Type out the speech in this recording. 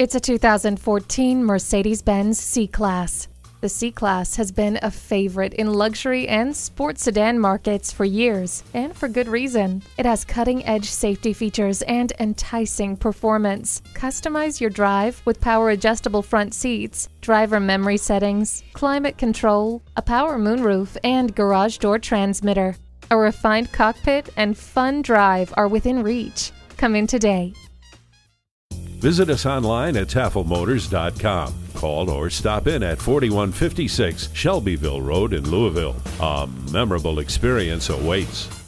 It's a 2014 Mercedes-Benz C-Class. The C-Class has been a favorite in luxury and sports sedan markets for years, and for good reason. It has cutting-edge safety features and enticing performance. Customize your drive with power-adjustable front seats, driver memory settings, climate control, a power moonroof, and garage door transmitter. A refined cockpit and fun drive are within reach. Come in today. Visit us online at tafelmotors.com. Call or stop in at 4156 Shelbyville Road in Louisville. A memorable experience awaits.